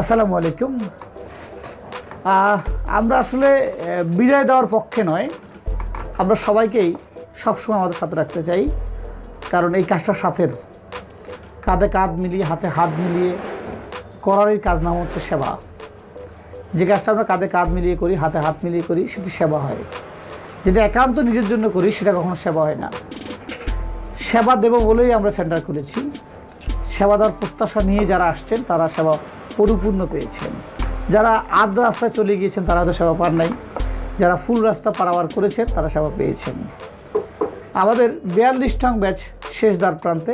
আসসালামু আলাইকুম। আমরা আসলে বিদায় দেওয়ার পক্ষে নয়। আমরা সবাইকেই সবসময় আমাদের সাথে রাখতে চাই। কারণ এই কাজটা সাথের। কাঁধে কাঁধ মিলিয়ে, হাতে হাত মিলিয়ে করারই কাজ নাম হচ্ছে সেবা। যে কাজটা আমরা কাঁধে কাঁধ মিলিয়ে করি, হাতে হাত মিলিয়ে করি, সেটি সেবা হয়। যেটা একান্ত নিজের জন্য করি, সেটা কখনো সেবা হয় না। সেবা দেব বলেই আমরা সেন্টার করেছি। সেবা দেওয়ার প্রত্যাশা নিয়ে যারা আসছেন, তারা সেবা পরিপূর্ণ পেয়েছেন। যারা আধ রাস্তায় চলে গিয়েছেন, তারা তো সেবা পান নাই। যারা ফুল রাস্তা পারাবার করেছেন তারা সেবা পেয়েছেন। আমাদের বিয়াল্লিশ টং ব্যাচ শেষ দ্বার প্রান্তে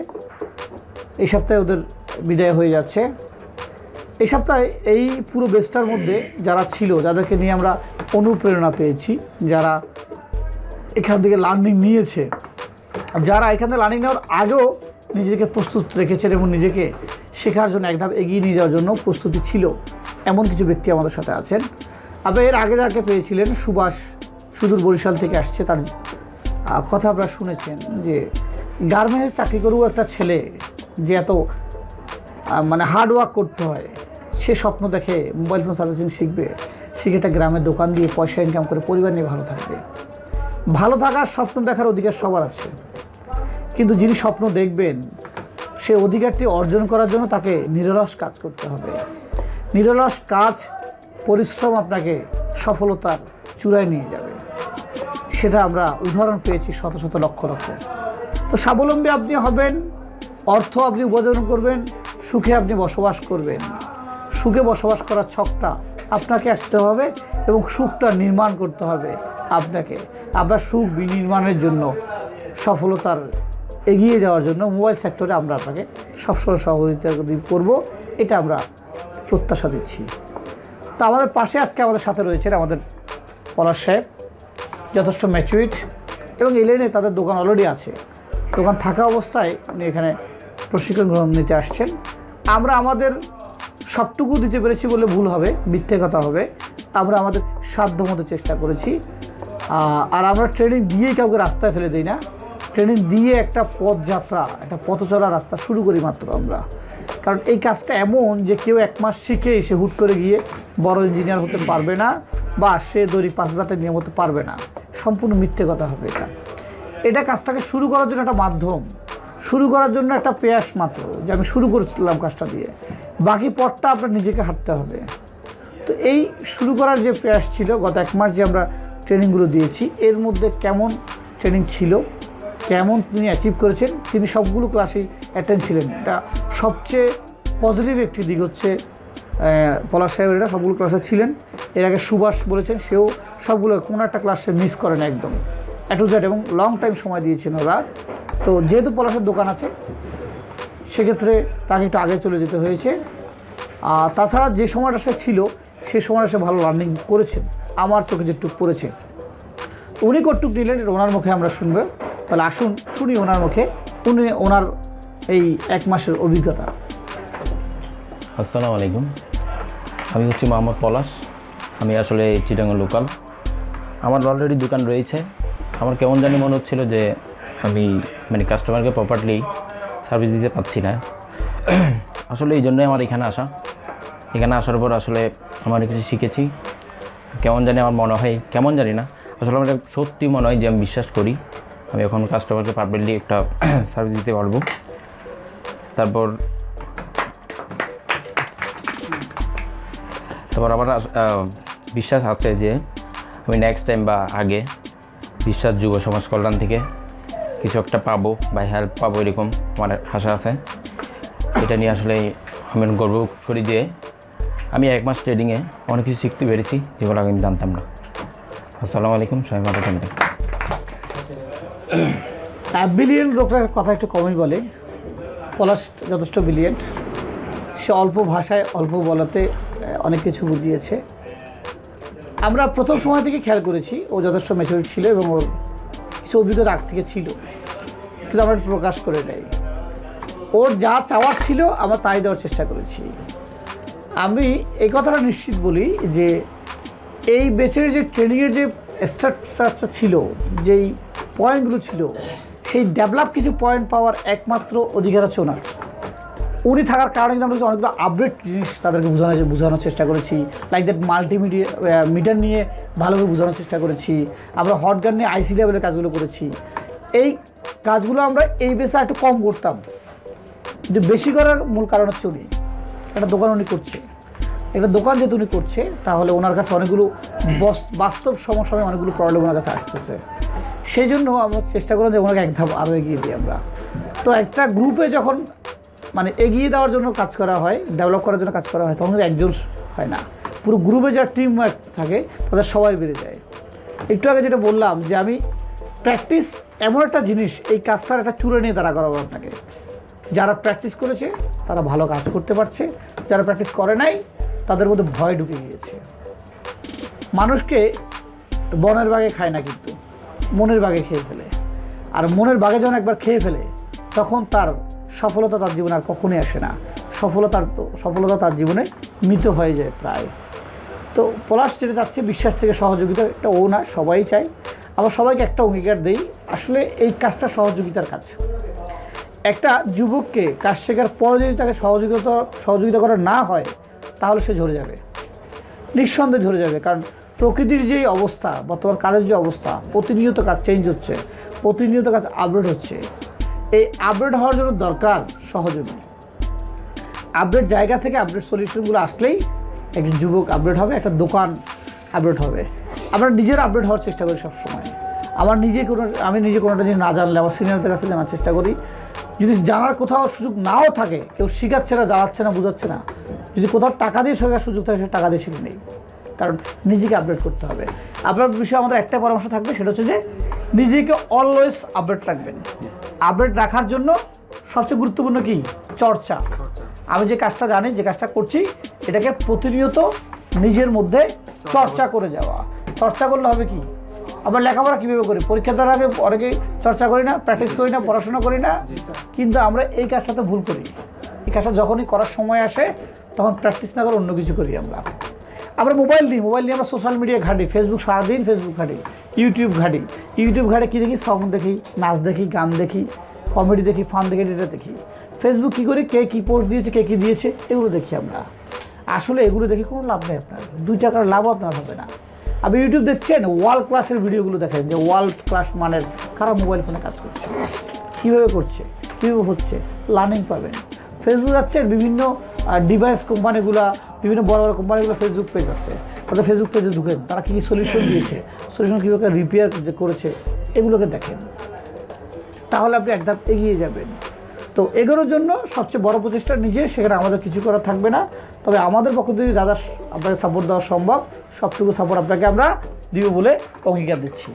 এই সপ্তাহে ওদের বিদায় হয়ে যাচ্ছে। এই সপ্তাহে এই পুরো বেসটার মধ্যে যারা ছিল, যাদেরকে নিয়ে আমরা অনুপ্রেরণা পেয়েছি, যারা এখান থেকে লার্নিং নিয়েছে, যারা এখান থেকে লার্নিং নেওয়ার আগেও নিজেকে প্রস্তুত রেখেছেন এবং নিজেকে শেখার জন্য, এক ধাপ এগিয়ে নিয়ে যাওয়ার জন্য প্রস্তুতি ছিল। এমন কিছু ব্যক্তি আমাদের সাথে আছেন। আপনি এর আগে যাকে পেয়েছিলেন, সুভাষ সুদূর বরিশাল থেকে আসছে, তার কথা আপনারা শুনেছেন যে গার্মেন্টের চাকরি করেও একটা ছেলে যে এত মানে হার্ড ওয়ার্ক করতে হয়, সে স্বপ্ন দেখে মোবাইল ফোন সার্ভিসিং শিখবে, শিখে একটা গ্রামের দোকান দিয়ে পয়সা ইনকাম করে পরিবার নিয়ে ভালো থাকবে। ভালো থাকার স্বপ্ন দেখার অধিকার সবার আছে। কিন্তু যিনি স্বপ্ন দেখবেন সে অধিকারটি অর্জন করার জন্য তাকে নিরলস কাজ করতে হবে। নিরলস কাজ, পরিশ্রম আপনাকে সফলতার চূড়ায় নিয়ে যাবে। সেটা আমরা উদাহরণ পেয়েছি শত শত লক্ষ লক্ষ। তো স্বাবলম্বী আপনি হবেন, অর্থ আপনি উপার্জন করবেন, সুখে আপনি বসবাস করবেন। সুখে বসবাস করার ছকটা আপনাকে আসতে হবে এবং সুখটা নির্মাণ করতে হবে আপনাকে। আপনার সুখ বিনির্মাণের জন্য সফলতার এগিয়ে যাওয়ার জন্য মোবাইল সেক্টরে আমরা আপনাকে সবসময় সহযোগিতা করব, এটা আমরা প্রত্যাশা দিচ্ছি। তো আমাদের পাশে আজকে আমাদের সাথে রয়েছেন আমাদের পলাশ সাহেব, যথেষ্ট ম্যাচুইট এবং এই লাইনে তাদের দোকান অলরেডি আছে। দোকান থাকা অবস্থায় উনি এখানে প্রশিক্ষণ গ্রহণ নিতে আসছেন। আমরা আমাদের সবটুকু দিতে পেরেছি বলে ভুল হবে, মিথ্যে কথা হবে। আমরা আমাদের সাধ্য মতো চেষ্টা করেছি। আর আমরা ট্রেনিং দিয়েই কাউকে রাস্তায় ফেলে দিই না। ট্রেনিং দিয়ে একটা পথযাত্রা, একটা পথচলা রাস্তা শুরু করি মাত্র আমরা। কারণ এই কাজটা এমন যে কেউ এক মাস শিখে এসে হুট করে গিয়ে বড় ইঞ্জিনিয়ার হতে পারবে না বা সে দড়ি পাঁচ হাজার টাকা নিয়ম হতে পারবে না। সম্পূর্ণ মিথ্যে কথা হবে এটা। এটা কাজটাকে শুরু করার জন্য একটা মাধ্যম, শুরু করার জন্য একটা প্রয়াস মাত্র যে আমি শুরু করেছিলাম কাজটা দিয়ে। বাকি পথটা আপনার নিজেকে হাঁটতে হবে। তো এই শুরু করার যে প্রয়াস ছিল, গত এক মাস যে আমরা ট্রেনিংগুলো দিয়েছি, এর মধ্যে কেমন ট্রেনিং ছিল কেমন তিনি অ্যাচিভ করেছেন, তিনি সবগুলো ক্লাসেই অ্যাটেন্ড ছিলেন। এটা সবচেয়ে পজিটিভ একটি দিক হচ্ছে পলাশ সাহেবের এটা সবগুলো ক্লাসে ছিলেন। এর আগে সুভাষ বলেছেন, সেও সবগুলো কোনো একটা ক্লাসে মিস করেন একদম। টু জেড এবং লং টাইম সময় দিয়েছেন ওরা। তো যেহেতু পলাশের দোকান আছে, সেক্ষেত্রে তাকে একটু আগে চলে যেতে হয়েছে। আর তাছাড়া যে সময়টা সে ছিল, সে সময়টা সে ভালো লার্নিং করেছেন। আমার চোখে যেটুকু পড়েছে। উনি কটুক নিলেন ওনার মুখে আমরা শুনব। তাহলে আসুন, শুনি ওনার মুখে। উনি ওনার এই এক মাসের অভিজ্ঞতা। আসসালামু আলাইকুম। আমি হচ্ছি মোহাম্মদ পলাশ। আমি আসলে চিটাঙ্গা লোকাল। আমার অলরেডি দোকান রয়েছে। আমার কেমন জানি মনে হচ্ছিল যে আমি মানে কাস্টমারকে প্রপারলি সার্ভিস দিতে পারছি না। আসলে এই জন্যই আমার এখানে আসা। এখানে আসার পর আসলে আমার কিছু শিখেছি। কেমন জানি আমার মনে হয়, কেমন জানি না। আসলে আমার সত্যি মনে হয় যে আমি বিশ্বাস করি। আমি এখন কাস্টমারকে পারফেক্টলি একটা সার্ভিস দিতে পারব। তারপর তারপর আমার বিশ্বাস আছে যে আমি নেক্সট টাইম বা আগে বিশ্বাস যুব সমাজ কল্যাণ থেকে কিছু একটা পাবো বা হেল্প পাবো এরকম আমার আশা আছে। এটা নিয়ে আসলে আমি গর্ব করি যে আমি এক মাস ট্রেডিংয়ে অনেক কিছু শিখতে পেরেছি, যেগুলো আমি জানতাম না। আসসালামু আলাইকুম, সবাই ভালো বিলিয়ন লোকের কথা একটু কমই বলে। পলাশ যথেষ্ট বিলিয়ন সে অল্প ভাষায়, অল্প বলাতে অনেক কিছু বুঝিয়েছে। আমরা প্রথম সময় থেকে খেয়াল করেছি, ও যথেষ্ট ম্যাচুরিট ছিল এবং ওর কিছু অভিজ্ঞতা আগ থেকে ছিল। কিন্তু আমরা প্রকাশ করে দেয় ওর যা চাওয়ার ছিল, আমরা তাই দেওয়ার চেষ্টা করেছি। আমি এই কথাটা নিশ্চিত বলি যে, এই বেচের যে ট্রেনিংয়ের যে স্ট্রাকচারটা ছিল, যেই পয়েন্টগুলো ছিল, সেই ডেভেলপ কিছু পয়েন্ট পাওয়ার একমাত্র অধিকার আছে ওনার। উনি থাকার কারণে কিন্তু আমরা অনেকগুলো আপডেট জিনিস তাদেরকে বোঝানো বোঝানোর চেষ্টা করেছি। লাইক দ্যাট মাল্টিমিডিয়া মিটার নিয়ে ভালোভাবে বোঝানোর চেষ্টা করেছি। আমরা হট গান নিয়ে আইসি লেভেলের কাজগুলো করেছি। এই কাজগুলো আমরা এই বেসে একটু কম করতাম। কিন্তু বেশি করার মূল কারণ হচ্ছে উনি। একটা দোকান উনি করছে। একটা দোকান যেহেতু উনি করছে, তাহলে ওনার কাছে অনেকগুলো বস- বাস্তব সমস্যায় অনেকগুলো প্রবলেম ওনার কাছে আসতেছে। সেই জন্য আমরা চেষ্টা করলাম যে ওনাকে এক ধাপ আরও এগিয়ে দিই আমরা। তো একটা গ্রুপে যখন মানে এগিয়ে দেওয়ার জন্য কাজ করা হয় ডেভেলপ করার জন্য কাজ করা হয়, তখন একজন হয় না। পুরো গ্রুপে যারা টিম ওয়ার্ক থাকে, তাদের সবাই বেড়ে যায়। একটু আগে যেটা বললাম যে আমি প্র্যাকটিস এমন একটা জিনিস, এই কাজটার একটা চূড়ে নিয়ে দাঁড়া করাবো আপনাকে। যারা প্র্যাকটিস করেছে, তারা ভালো কাজ করতে পারছে। যারা প্র্যাকটিস করে নাই, তাদের মধ্যে ভয় ঢুকে গিয়েছে। মানুষকে বনের বাগে খায় না কিন্তু। মনের বাগে খেয়ে ফেলে। আর মনের বাগে যখন একবার খেয়ে ফেলে, তখন তার সফলতা তার জীবনে আর কখনোই আসে না। সফলতার তো সফলতা তার জীবনে মৃত হয়ে যায় প্রায়। তো পলাশ যেটা চাচ্ছে, বিশ্বাস থেকে সহযোগিতা, এটা ও না, সবাই চায়। আবার সবাইকে একটা অঙ্গীকার দেই, আসলে এই কাজটা সহযোগিতার কাজ। একটা যুবককে কাজ শেখার পরে যদি তাকে সহযোগিতা সহযোগিতা করা না হয়, তাহলে সে ঝরে যাবে। নিঃসন্দেহে ঝরে যাবে, কারণ প্রকৃতির যেই অবস্থা বা তোমার কাজের যে অবস্থা, প্রতিনিয়ত কাজ চেঞ্জ হচ্ছে, প্রতিনিয়ত কাজ আপডেট হচ্ছে, এই আপডেট হওয়ার জন্য দরকার সহযোগী আপডেট জায়গা থেকে আপডেট সলিউশনগুলো আসলেই একজন যুবক আপডেট হবে, একটা দোকান আপডেট হবে। আমরা নিজের আপডেট হওয়ার চেষ্টা করি সবসময়। আমার নিজে কোনো, আমি নিজে কোনোটা জিনিস না জানলে, আমার সিনিয়রদের কাছে জানার চেষ্টা করি। যদি জানার কোথাও সুযোগ নাও থাকে, কেউ শেখাচ্ছে না, জানাচ্ছে না, বোঝাচ্ছে না, যদি কোথাও টাকা দিয়ে শেখার সুযোগ থাকে, সে টাকা দিয়ে শিখে নেই। কারণ নিজেকে আপডেট করতে হবে। আপনার বিষয়ে আমাদের একটা পরামর্শ থাকবে, সেটা হচ্ছে যে নিজেকে অলওয়েজ আপডেট রাখবেন। আপডেট রাখার জন্য সবচেয়ে গুরুত্বপূর্ণ কি? চর্চা। আমি যে কাজটা জানি, যে কাজটা করছি, এটাকে প্রতিনিয়ত নিজের মধ্যে চর্চা করে যাওয়া। চর্চা করলে হবে কি? আমরা লেখাপড়া কীভাবে করি? পরীক্ষা দেওয়ার আগে অনেকে চর্চা করি না প্র্যাকটিস করি না, পড়াশোনা করি না, কিন্তু আমরা এই কাজটাতে ভুল করি। এই কাজটা যখনই করার সময় আসে, তখন প্র্যাকটিস না করে অন্য কিছু করি আমরা। আমরা মোবাইল দিই, মোবাইল নিয়ে আমরা সোশ্যাল মিডিয়া ঘাঁটি ফেসবুক সারাদিন ফেসবুক ঘাঁটি ইউটিউব ঘাঁটি। ইউটিউব ঘাটে কী দেখি? সং দেখি, নাচ দেখি, গান দেখি কমেডি দেখি ফান দেখি এটা দেখি। ফেসবুক কী করি? কে কী পোস্ট দিয়েছে, কে কী দিয়েছে, এগুলো দেখি আমরা। আসলে এগুলো দেখে কোনো লাভ নেই আপনার। দুই টাকার লাভও আপনার হবে না। আপনি ইউটিউব দেখছেন? ওয়ার্ল্ড ক্লাসের ভিডিওগুলো দেখেন যে ওয়ার্ল্ড ক্লাস মানের কারা মোবাইল ফোনে কাজ করছে। কীভাবে করছে? কীভাবে হচ্ছে? লার্নিং পাবেন। ফেসবুক যাচ্ছেন বিভিন্ন ডিভাইস কোম্পানিগুলা বিভিন্ন বড় বড় কোম্পানিগুলো ফেসবুক পেজ আছে। তাদের ফেসবুক পেজে ঢুকেন, তারা কী কী সলিউশন দিয়েছে? সলিউশন কীভাবে রিপেয়ার যে করেছে, এগুলোকে দেখেন। তাহলে আপনি এক ধাপ এগিয়ে যাবেন। তো এগোনোর জন্য সবচেয়ে বড় প্রচেষ্টা নিজে, সেখানে আমাদের কিছু করা থাকবে না। তবে আমাদের পক্ষ থেকে যারা আপনাকে সাপোর্ট দেওয়া সম্ভব, সবটুকু সাপোর্ট আপনাকে আমরা দিব বলে অঙ্গীকার দিচ্ছি।